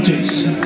technologies.